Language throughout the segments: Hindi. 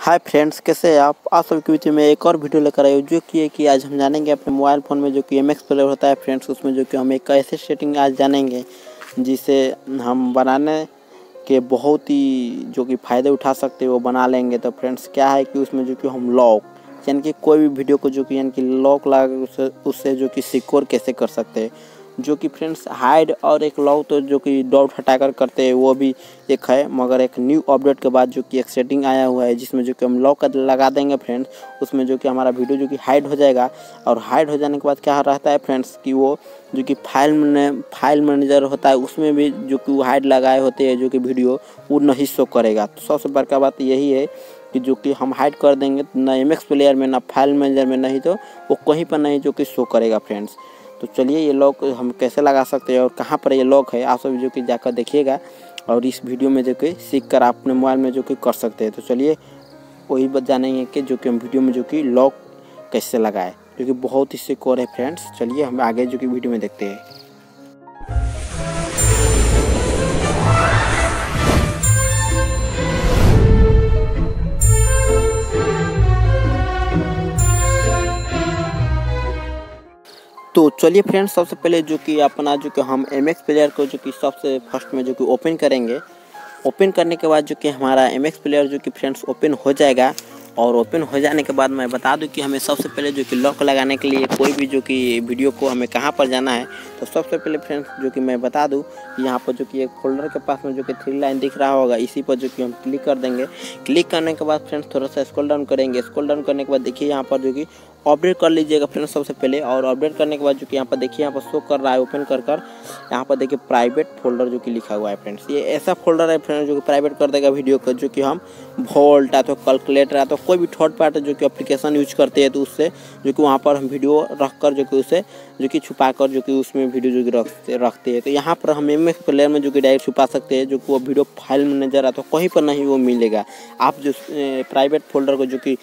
हाय फ्रेंड्स कैसे हैं आप? आप सबके बीच में एक और वीडियो लेकर आए हूँ, जो कि है कि आज हम जानेंगे अपने मोबाइल फ़ोन में जो कि एम एक्स प्लेयर होता है फ्रेंड्स उसमें जो कि हम एक ऐसे सेटिंग आज जानेंगे, जिसे हम बनाने के बहुत ही जो कि फ़ायदे उठा सकते हैं, वो बना लेंगे। तो फ्रेंड्स क्या है कि उसमें जो कि हम लॉक यानी कि कोई भी वीडियो को जो कि, यानी कि लॉक लगा उससे उससे जो कि सिक्योर कैसे कर सकते हैं? जो कि फ्रेंड्स हाइड और एक लॉक तो जो कि डॉट हटाकर करते हैं वो भी एक है मगर एक न्यू अपडेट के बाद जो कि एक सेटिंग आया हुआ है जिसमें जो कि हम लॉक लगा देंगे फ्रेंड्स उसमें जो कि हमारा वीडियो जो कि हाइड हो जाएगा और हाइड हो जाने के बाद क्या रहता है फ्रेंड्स कि वो जो कि फ़ाइल में फ़ाइल मैनेजर होता है उसमें भी जो कि वो हाइड लगाए होते हैं जो कि वीडियो वो नहीं शो करेगा तो सबसे बड़का बात यही है कि जो कि हम हाइड कर देंगे ना एम एक्स प्लेयर में ना फ़ाइल मैनेजर में नहीं तो वो कहीं पर नहीं जो कि शो करेगा फ्रेंड्स तो चलिए ये लॉक हम कैसे लगा सकते हैं और कहाँ पर ये लॉक है, आप सब जो कि जाकर देखिएगा और इस वीडियो में जो कि सीख कर आप अपने मोबाइल में जो कि कर सकते हैं। तो चलिए, वही बात जानेंगे कि जो कि हम वीडियो में जो कि लॉक कैसे लगाए, जो कि बहुत ही सिक्योर है फ्रेंड्स। चलिए हम आगे जो कि वीडियो में देखते हैं। तो चलिए फ्रेंड्स सबसे पहले जो कि अपना जो कि हम एम एक्स प्लेयर को जो कि सबसे फ़र्स्ट में जो कि ओपन करेंगे ओपन करने के बाद जो कि हमारा एम एक्स प्लेयर जो कि फ्रेंड्स ओपन हो जाएगा और ओपन हो जाने के बाद मैं बता दूँ कि हमें सबसे पहले जो कि लॉक लगाने के लिए कोई भी जो कि वीडियो को हमें कहाँ पर जाना है तो सबसे पहले फ्रेंड्स जो कि मैं बता दूँ कि यहाँ पर जो कि एक फोल्डर के पास में जो कि थ्री लाइन दिख रहा होगा इसी पर जो कि हम क्लिक कर देंगे क्लिक करने के बाद फ्रेंड्स थोड़ा सा स्क्रॉल डाउन करेंगे स्क्रॉल डाउन करने के बाद देखिए यहाँ पर जो कि अपडेट कर लीजिएगा फ्रेंड्स सबसे पहले। और अपडेट करने के बाद जो कि यहाँ पर देखिए, यहाँ पर शो कर रहा है ओपन कर कर यहाँ पर देखिए प्राइवेट फोल्डर जो कि लिखा हुआ है फ्रेंड्स। ये ऐसा फोल्डर है फ्रेंड्स जो कि प्राइवेट कर देगा वीडियो का, जो कि हम वोल्ट या तो कैलकुलेटर या तो कोई भी थर्ड पार्टी जो कि अप्लीकेशन यूज़ करते हैं तो उससे जो कि वहाँ पर हम वीडियो रख कर जो कि उसे जो कि छुपा कर जो कि उसमें वीडियो जो कि रखते रखते हैं। तो यहाँ पर हम एम एक्स प्लेयर में जो कि डायरेक्ट छुपा सकते हैं, जो कि वो वीडियो फ़ाइल मैनेजर है तो कहीं पर नहीं वो मिलेगा। आप जो प्राइवेट फोल्डर को जो कि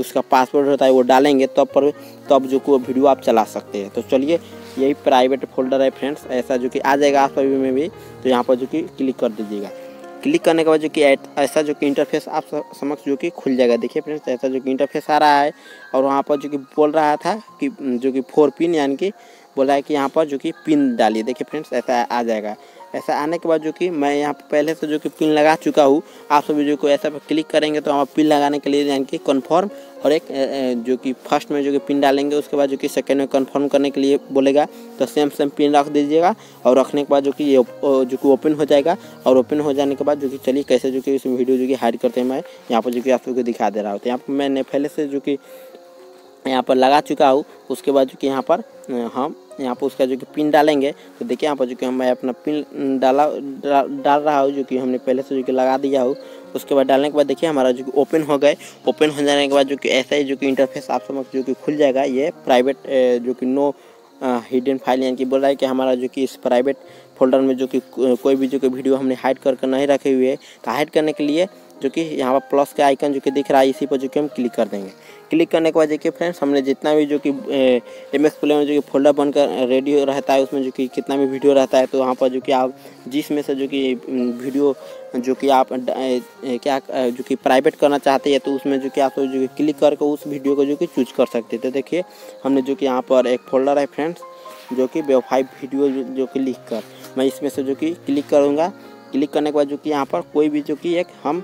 उसका पासवर्ड होता है वो डालेंगे, तब पर, तब जो कि वो वीडियो आप चला सकते हैं। तो चलिए, यही प्राइवेट फोल्डर है फ्रेंड्स ऐसा जो कि आ जाएगा आप सभी में भी तो यहाँ पर जो कि क्लिक कर दीजिएगा। क्लिक करने के बाद जो कि ऐसा जो कि इंटरफेस आप समक्ष जो कि खुल जाएगा। देखिए फ्रेंड्स ऐसा जो कि इंटरफेस आ रहा है और वहाँ पर जो कि बोल रहा था कि, जो कि फोर पिन यानी कि बोला है कि यहाँ पर जो कि पिन डालिए। देखिए फ्रेंड्स ऐसा आ जाएगा। ऐसा आने के बाद जो कि मैं यहाँ पर पहले से जो कि पिन लगा चुका हूँ आप सभी जो को ऐसा पर क्लिक करेंगे तो हम पिन लगाने के लिए यानी कि कन्फर्म और एक जो कि फ़र्स्ट में जो कि पिन डालेंगे उसके बाद जो कि सेकेंड में कन्फर्म करने के लिए बोलेगा तो सेम सेम पिन रख दीजिएगा और रखने के बाद जो कि ये जो कि ओपन हो जाएगा और ओपन हो जाने के बाद जो कि चलिए कैसे जो कि इस वीडियो जो कि हाइड करते हैं मैं यहाँ पर जो कि आप लोग को दिखा दे रहा हूँ तो यहाँ पर मैंने पहले से जो कि यहाँ पर लगा चुका हूँ उसके बाद जो कि यहाँ पर हम यहाँ पर उसका जो कि पिन डालेंगे तो देखिए यहाँ पर जो कि मैं अपना पिन डाला डाल रहा हूँ जो कि हमने पहले से जो कि लगा दिया हो उसके बाद डालने के बाद देखिए हमारा जो कि ओपन हो गए ओपन हो जाने के बाद जो कि ऐसा ही जो कि इंटरफेस आप समझ जो कि खुल जाएगा ये प्राइवेट जो कि नो हिडन फ़ाइल यानी कि बोल रहा है कि हमारा जो कि इस प्राइवेट फोल्डर में जो कि कोई भी जो कि वीडियो हमने हाइड करके नहीं रखे हुए है तो हाइड करने के लिए जो कि यहाँ पर प्लस के आइकन जो कि दिख रहा है इसी पर जो कि हम क्लिक कर देंगे क्लिक करने के बाद देखिए फ्रेंड्स हमने जितना भी जो कि एम एक्स प्ले में जो कि फोल्डर बनकर रेडी रहता है उसमें जो कि कितना भी वीडियो रहता है तो वहाँ पर जो कि आप जिसमें से जो कि वीडियो जो कि आप क्या जो कि प्राइवेट करना चाहते हैं तो उसमें जो कि आप जो कि क्लिक करके उस वीडियो को जो कि चूज़ कर सकते हैं तो देखिए हमने जो कि यहाँ पर एक फोल्डर है फ्रेंड्स जो कि वेबफाइव वीडियो जो कि लिख कर मैं इसमें से जो कि क्लिक करूँगा क्लिक करने के बाद जो कि यहाँ पर कोई भी जो कि एक हम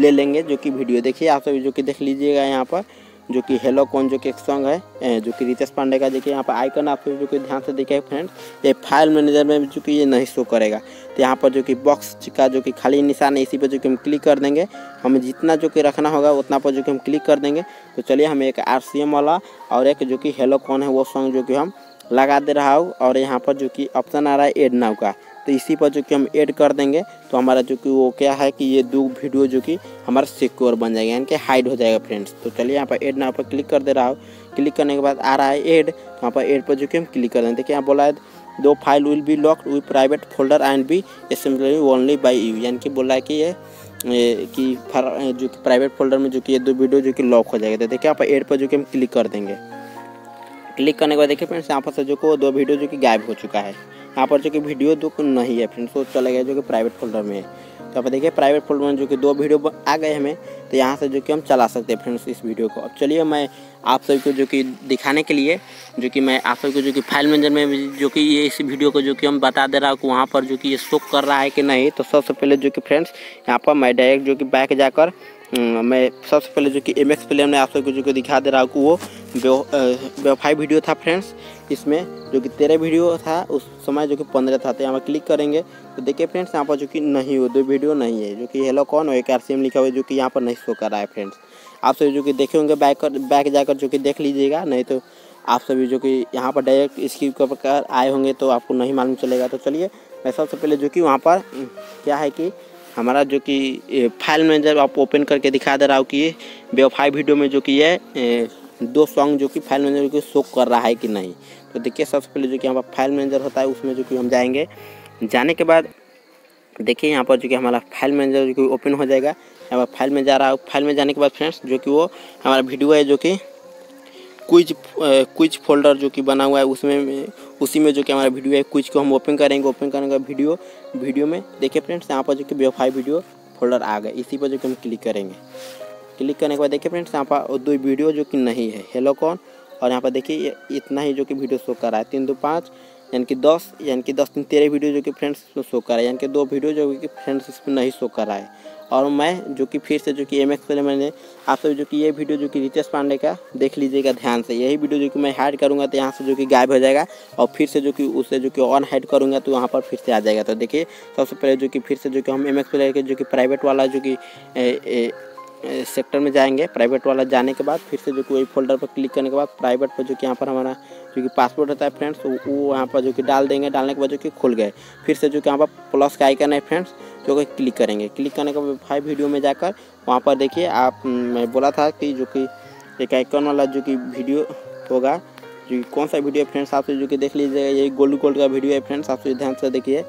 ले लेंगे जो कि वीडियो देखिए आप सभी जो कि देख लीजिएगा यहाँ पर जो कि हेलो कौन जो कि एक सॉन्ग है जो कि रितेश पांडे का देखिए यहाँ पर आइकन आप जो कि ध्यान से देखिए फ्रेंड्स ये फ़ाइल मैनेजर में जो कि ये नहीं शो करेगा तो यहाँ पर जो कि बॉक्स का जो कि खाली निशान है इसी पर जो कि हम क्लिक कर देंगे हमें जितना जो कि रखना होगा उतना पर जो कि हम क्लिक कर देंगे तो चलिए हमें एक आरसीएम वाला और एक जो कि हेलो कौन है वो सॉन्ग जो कि हम लगा दे रहा हूँ और यहाँ पर जो कि ऑप्शन आ रहा है एड नाव का। तो इसी पर जो कि हम ऐड कर देंगे तो हमारा जो कि वो क्या है कि ये दो वीडियो जो कि हमारा सिक्योर बन जाएगा, यानी कि हाइड हो जाएगा फ्रेंड्स तो चलिए यहाँ पर ऐड नाव पर क्लिक कर दे रहा हूँ। क्लिक करने के बाद आ रहा है एड तो यहाँ पर एड पर जो कि हम क्लिक कर देंगे। देखिए यहाँ बोला है दो file will be locked with private folder and be assembly only by you यानी कि बोला है कि ये कि जो कि प्राइवेट फोल्डर में जो कि ये दो वीडियो जो कि लॉक हो जाएगा। तो देखिए यहाँ पर एड पर जो कि हम क्लिक कर देंगे। क्लिक करने के बाद देखिए फ्रेंड्स यहाँ पर से जो को दो वीडियो जो कि गायब हो चुका है यहाँ पर जो कि वीडियो दो नहीं है फ्रेंड्स वो चला गया जो कि प्राइवेट फोल्डर में है तो आप देखिए प्राइवेट फोल्डर में जो कि दो वीडियो आ गए हमें तो यहाँ से जो कि हम चला सकते हैं फ्रेंड्स इस वीडियो को अब चलिए मैं आप सभी को जो कि दिखाने के लिए जो कि मैं आप सभी को जो कि फ़ाइल मैनेजर में जो कि ये इस वीडियो को जो कि हम बता दे रहा हूँ कि वहाँ पर जो कि ये शो कर रहा है कि नहीं तो सबसे पहले जो कि फ्रेंड्स यहाँ पर मैं डायरेक्ट जो कि बैक जाकर मैं सबसे पहले जो कि एम एक्स प्लेयर में आप सबको जो कि दिखा दे रहा हूँ वो वेरीफाई वीडियो था फ्रेंड्स इसमें जो कि तेरह वीडियो था उस समय जो कि पंद्रह था तो यहाँ पर क्लिक करेंगे तो देखिए फ्रेंड्स यहाँ पर जो कि नहीं हो दो वीडियो नहीं है जो कि हेलो कौन हो एक आर लिखा हुआ है जो कि यहाँ पर नहीं शो कर रहा है फ्रेंड्स आप सभी जो कि देखे होंगे बैक कर बैक जाकर जो कि देख लीजिएगा नहीं तो आप सभी जो कि यहाँ पर डायरेक्ट इसकी आए होंगे तो आपको नहीं मालूम चलेगा तो चलिए मैं सबसे पहले जो कि वहाँ पर क्या है कि हमारा जो कि फ़ाइल मैनेजर आप ओपन करके दिखा दे रहा हूँ कि बेवफाई वीडियो में जो कि ये दो सॉन्ग जो कि फ़ाइल मैनेजर को शो कर रहा है कि नहीं। तो देखिए, सबसे पहले जो कि यहाँ पर फ़ाइल मैनेजर होता है, उसमें जो कि हम जाएँगे। जाने के बाद देखिए, यहाँ पर जो कि हमारा फ़ाइल मैनेजर जो कि ओपन हो जाएगा। यहाँ पर फ़ाइल में जा रहा है। फ़ाइल में जाने के बाद फ्रेंड्स जो कि वो हमारा वीडियो है जो कि क्विज क्विज फोल्डर जो कि बना हुआ है, उसमें उसी में जो कि हमारा वीडियो है क्विज को हम ओपन करेंगे ओपन करने का वीडियो वीडियो में। देखिए फ्रेंड्स यहाँ पर जो कि वेफाई वीडियो फोल्डर आ गए इसी पर जो कि हम क्लिक करेंगे। क्लिक करने के बाद देखिए फ्रेंड्स यहाँ पर दो वीडियो जो कि नहीं है। हेलो कौन? और यहाँ पर देखिए इतना ही जो कि वीडियो शो कर रहा है। तीन दो पाँच, यानी कि दस, यानी कि दस, तीन, तेरह वीडियो जो कि फ्रेंड्स शो कर रहा है। यानी कि दो वीडियो जो कि फ्रेंड्स इसमें नहीं शो कर रहा है। और मैं जो कि फिर से जो कि एम एक्स मैंने आप सब जो कि ये वीडियो जो कि रितेश पांडे का देख लीजिएगा ध्यान से यही वीडियो जो कि मैं हाइड करूँगा तो यहाँ से जो कि गायब हो जाएगा और फिर से जो कि उसे जो कि ऑन हाइड करूँगा तो वहाँ पर फिर से आ जाएगा तो देखिए सबसे पहले जो कि फिर से जो कि हम एम एक्स के जो कि प्राइवेट वाला जो कि सेक्टर में जाएँगे प्राइवेट वाला जाने के बाद फिर से जो कि वही फोल्डर पर क्लिक करने के बाद प्राइवेट पर जो कि यहाँ पर हमारा जो कि पासपोर्ट होता है फ्रेंड्स वो वहाँ पर जो कि डाल देंगे डालने के बाद जो कि खुल गए फिर से जो कि यहाँ पर प्लस का आइकन है फ्रेंड्स जो कि क्लिक करेंगे क्लिक करने के बाद फाइव वीडियो में जाकर वहाँ पर देखिए आप मैं बोला था कि जो कि एक आइकन वाला जो कि वीडियो होगा जो कौन सा वीडियो है फ्रेंड्स आपसे जो कि देख लीजिएगा यही गोल्ड गोल्ड का वीडियो है फ्रेंड्स आपसे ध्यान से देखिए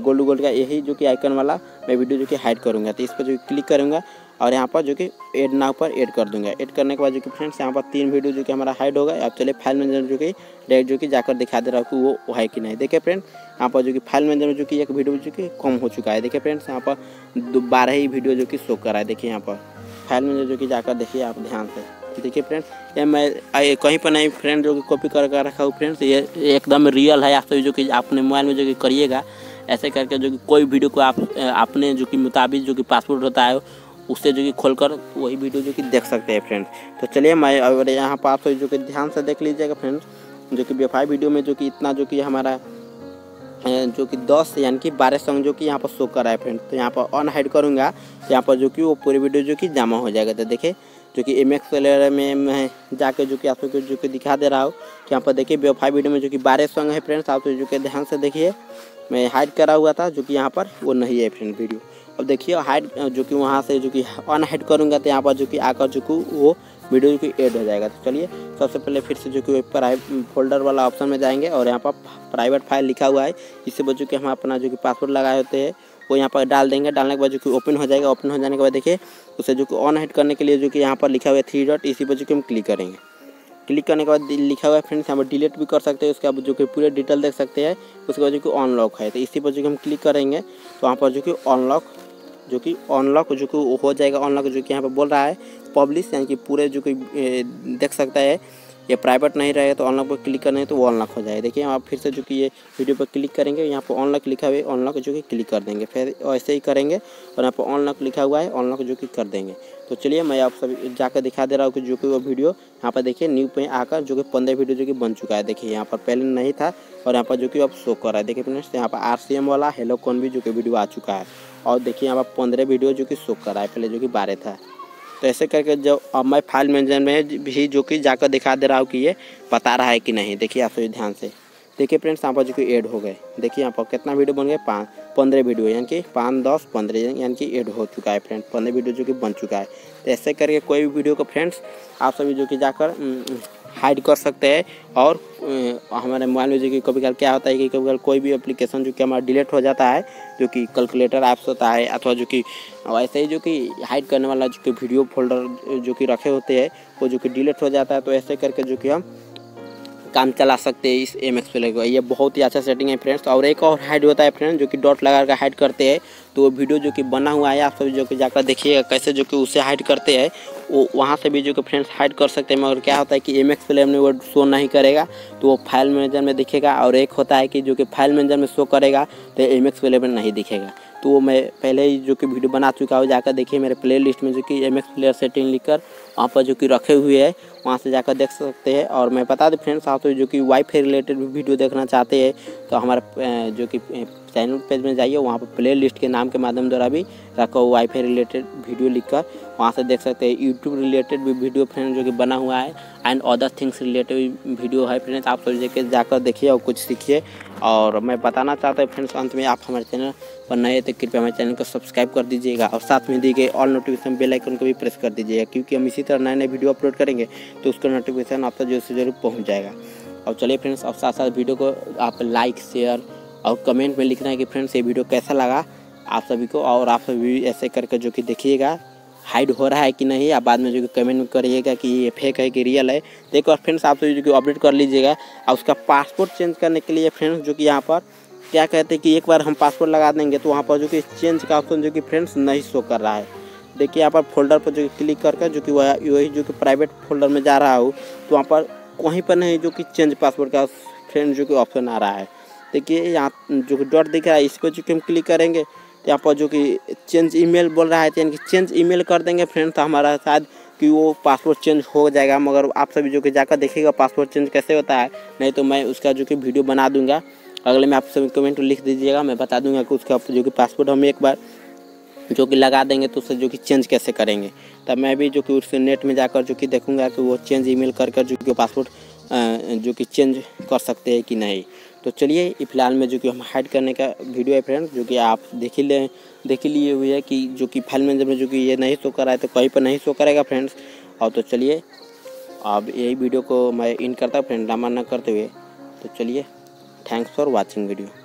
गोल्ड गोल्ड का यही जो कि आइकन वाला मैं वीडियो जो कि हाइड करूँगा तो इस पर जो क्लिक करूँगा और यहाँ पर जो कि एड नाव पर ऐड कर दूँगा ऐड करने के बाद जो कि फ्रेंड्स यहाँ पर तीन वीडियो जो कि हमारा हाइड होगा अब चले फ़ाइल मैनेजर जो कि डायरेक्ट जो कि जाकर दिखा दे रहा हूँ कि वो है कि नहीं देखिए फ्रेंड यहाँ पर जो कि फ़ाइल मैनेजर में जो कि एक वीडियो जो कि कम हो चुका है देखिए फ्रेंड्स यहाँ पर बारह ही वीडियो जो कि शो कर रहा है देखिए यहाँ पर फ़ाइल मैनेजर जो कि जाकर देखिए आप ध्यान से देखिए फ्रेंड्स ये मैं कहीं पर नहीं फ्रेंड जो कि कॉपी कर कर रखा हूँ फ्रेंड्स ये एकदम रियल है आप सभी जो कि अपने मोबाइल में जो कि करिएगा ऐसे करके जो कि कोई वीडियो को आप अपने जो कि मुताबिक जो कि पासपोर्ट होता है उससे जो कि खोलकर वही वीडियो जो कि देख सकते हैं फ्रेंड्स तो चलिए मैं अगर यहाँ पर आप जो कि ध्यान से देख लीजिएगा फ्रेंड्स जो कि वेफाई वीडियो में जो कि इतना जो कि हमारा जो कि दस यानी कि बारह सॉन्ग जो कि यहाँ पर शो कर रहा है फ्रेंड तो यहाँ पर ऑन हाइड करूँगा तो यहाँ पर जो कि वो पूरी वीडियो जो कि जमा हो जाएगा तो देखिए जो कि एम एक्स में मैं जाके जो कि आप सबको जो कि दिखा दे रहा हूँ यहाँ पर देखिए वेफाई वीडियो में जो कि बारह सॉन्ग है फ्रेंड्स आप जो कि ध्यान से देखिए मैं हाइड करा हुआ था जो कि यहाँ पर वो नहीं है फ्रेंड वीडियो अब देखिए हाइड जो कि वहाँ से जो कि ऑन हाइड करूँगा तो यहाँ पर जो कि आकर जो कि वो वीडियो जो कि ऐड हो जाएगा तो चलिए सबसे पहले फिर से जो कि प्राइवेट फोल्डर वाला ऑप्शन में जाएँगे और यहाँ पर प्राइवेट फ़ाइल लिखा हुआ है इससे बच्चों कि हम अपना जो कि पासवर्ड लगाए होते हैं वो यहाँ पर डाल देंगे डालने के बाद जो कि ओपन हो जाएगा ओपन हो जाने के बाद देखिए उसे जो कि ऑन हाइड करने के लिए जो कि यहाँ पर लिखा हुआ है थ्री डॉट इसी पर जो कि हम क्लिक करेंगे क्लिक करने के बाद लिखा हुआ है फ्रेंड्स यहाँ पर डिलीट भी कर सकते हैं उसके बाद जो कि पूरे डिटेल देख सकते हैं उसके बाद जो कि ऑनलॉक है तो इसी पर जो कि हम क्लिक करेंगे तो वहाँ पर जो कि ऑनलॉक जो कि अनलॉक जो कि हो जाएगा अनलॉक जो कि यहाँ पर बोल रहा है पब्लिश यानी कि पूरे जो कि देख सकता है, ये प्राइवेट नहीं रहेगा तो ऑनलॉक पर क्लिक करना है तो वो अनलॉक हो जाएगा। देखिए, आप फिर से जो कि ये वीडियो पर क्लिक करेंगे, यहाँ पर ऑनलॉक लिखा हुआ है ऑनलॉक जो कि क्लिक कर देंगे। फिर ऐसे ही करेंगे, और यहाँ पर ऑनलॉक लिखा हुआ है ऑनलॉक जो कि कर देंगे। तो चलिए मैं आप सभी जाकर दिखा दे रहा हूँ कि जो कि वो वीडियो यहाँ पर देखिए न्यू पे आकर जो कि पंद्रह वीडियो जो कि बन चुका है। देखिए यहाँ पर पहले नहीं था और यहाँ पर जो कि अब शो कर रहा है। देखिए फ्रेंड्स, यहाँ पर आरसीएम वाला हेलो कौन भी जो कि वीडियो आ चुका है और देखिए यहाँ पर पंद्रह वीडियो जो कि शो कर रहा है, पहले जो कि बारह था। तो ऐसे करके जब अब मैं फ़ाइल मैनेजर में भी जो कि जाकर दिखा दे रहा हूँ कि ये बता रहा है कि नहीं। देखिए आप सभी ध्यान से। देखिए फ्रेंड्स, यहाँ पर जो कि ऐड हो गए। देखिए यहाँ पर कितना वीडियो बन गए पाँच। पंद्रह वीडियो यानी कि पाँच, दस, पंद्रह यानी कि एड हो चुका है फ्रेंड्स पंद्रह वीडियो जो कि बन चुका है। तो ऐसे करके कोई भी वीडियो को फ्रेंड्स आप सभी जो कि जाकर हाइड कर सकते हैं और हमारे मोबाइल में जो कि कभी कल क्या होता है कि कभी कल कोई भी एप्लीकेशन जो कि हमारा डिलीट हो जाता है, जो कि कैलकुलेटर ऐप्स होता है अथवा जो कि, वैसे ही जो कि हाइड करने वाला जो कि वीडियो फोल्डर जो कि रखे होते हैं, वो जो कि डिलीट हो जाता है तो ऐसे करके जो कि हम काम चला सकते हैं इस एम एक्स को ये बहुत ही अच्छा सेटिंग है फ्रेंड्स और एक और हाइड होता है फ्रेंड्स जो कि डॉट लगा कर हाइड करते हैं। तो वो वीडियो जो कि बना हुआ है, आप सभी जो कि जाकर देखिएगा कैसे जो कि उसे हाइड करते हैं। वो वहाँ से भी जो कि फ्रेंड्स हाइड कर सकते हैं। मगर क्या होता है कि एम एक्स में वो शो नहीं करेगा। तो वो फ़ाइल मैनेजर में दिखेगा। और एक होता है कि जो कि फ़ाइल मैनेजर में शो करेगा तो एम एक्स में नहीं दिखेगा। तो वो मैं पहले ही जो कि वीडियो बना चुका हूँ, जाकर देखिए मेरे प्ले लिस्ट में जो कि एम एक्स प्लेयर सेटिंग लिखकर वहाँ पर जो कि रखे हुए है, वहाँ से जाकर देख सकते हैं। और मैं बता दूँ फ्रेंड्स आप तो जो कि वाईफाई रिलेटेड वीडियो देखना चाहते हैं तो हमारे जो कि चैनल पेज में जाइए, वहाँ पर प्ले लिस्ट के नाम के माध्यम द्वारा भी रखा हुआ वाईफाई रिलेटेड वीडियो लिखकर। वहाँ से देख सकते हैं यूट्यूब रिलेटेड भी वीडियो फ्रेंड जो कि बना हुआ है and other things related video है। फ्रेंड्स आप सब जगह जाकर देखिए और कुछ सीखिए। और मैं बताना चाहता हूँ फ्रेंड्स अंत में आप हमारे चैनल पर नए तो कृपया हमारे चैनल को सब्सक्राइब कर दीजिएगा। और साथ में दी गई ऑल नोटिफिकेशन बेल आइकन को भी प्रेस कर दीजिएगा, क्योंकि हम इसी तरह नए नए वीडियो अपलोड करेंगे तो उसका नोटिफिकेशन आप तक ज़रूर से ज़रूर पहुँच जाएगा। और चलिए फ्रेंड्स अब साथ साथ वीडियो को आप लाइक शेयर और कमेंट में लिखना है कि फ्रेंड्स ये वीडियो कैसा लगा आप सभी को और आप सभी ऐसे करके जो कि देखिएगा हाइड हो रहा है कि नहीं आप बाद में जो कि कमेंट करिएगा कि ये फेक है कि रियल है तो एक बार फ्रेंड्स आप सभी जो कि अपडेट कर लीजिएगा और उसका पासपोर्ट चेंज करने के लिए फ्रेंड्स जो कि यहाँ पर क्या कहते हैं कि एक बार हम पासपोर्ट लगा देंगे तो वहाँ पर जो कि चेंज का ऑप्शन जो कि फ्रेंड्स नहीं शो कर रहा है देखिए यहाँ पर फोल्डर पर जो क्लिक करके जो कि वह वही जो कि प्राइवेट फोल्डर में जा रहा हो तो वहाँ पर वहीं पर नहीं जो कि चेंज पासवर्ड का फ्रेंड जो कि ऑप्शन आ रहा है देखिए यहाँ जो कि डॉट दिख रहा है इसको जो कि हम क्लिक करेंगे तो यहाँ पर जो कि चेंज ईमेल बोल रहा है तो यानी कि चेंज ईमेल कर देंगे फ्रेंड तो हमारा शायद कि वो पासपोर्ट चेंज हो जाएगा मगर आप सभी जो कि जाकर देखिएगा पासपोर्ट चेंज कैसे होता है नहीं तो मैं उसका जो कि वीडियो बना दूँगा अगले में आप सभी कमेंट लिख दीजिएगा मैं बता दूँगा कि उसका जो कि पासपोर्ट हम एक बार जो कि लगा देंगे तो उससे जो कि चेंज कैसे करेंगे तब मैं भी जो कि उससे नेट में जाकर जो कि देखूँगा कि वो चेंज ईमेल कर कर जो कि पासपोर्ट जो कि चेंज कर सकते हैं कि नहीं तो चलिए, ये फ़िलहाल में जो कि हम हाइड करने का वीडियो है फ्रेंड जो कि आप देख ही लें, देख ही लिए हुए है कि जो कि फ़ाइल मैनेजर में जो कि ये नहीं शो कर रहा है तो कहीं पर नहीं शो करेगा फ्रेंड्स और तो चलिए, अब यही वीडियो को मैं इन करता हूँ फ्रेंड ड्रामा न करते हुए। तो चलिए थैंक्स फॉर वॉचिंग वीडियो